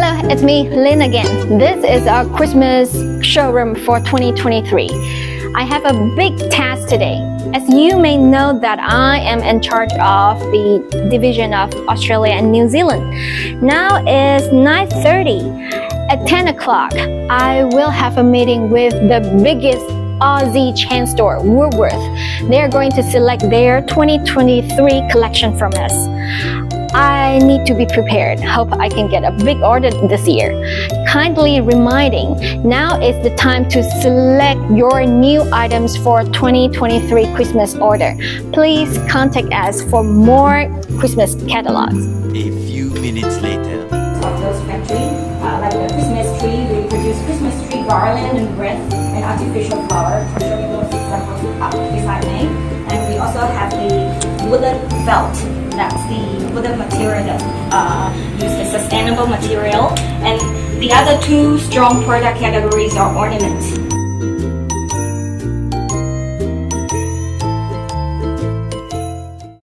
Hello, it's me, Lin again. This is our Christmas showroom for 2023. I have a big task today. As you may know that I am in charge of the division of Australia and New Zealand. Now it's 9.30. At 10 o'clock, I will have a meeting with the biggest Aussie chain store, Woolworth. They're going to select their 2023 collection from us. I need to be prepared. Hope I can get a big order this year. Kindly reminding, now is the time to select your new items for 2023 Christmas order. Please contact us for more Christmas catalogs. A few minutes later. Of those factory, uh, like the Christmas tree, we produce Christmas tree garland and wreath and artificial flower. For showing those examples up beside me. And we also have the wooden felt that's the wooden material that uh, sustainable material. And the other two strong product categories are ornaments.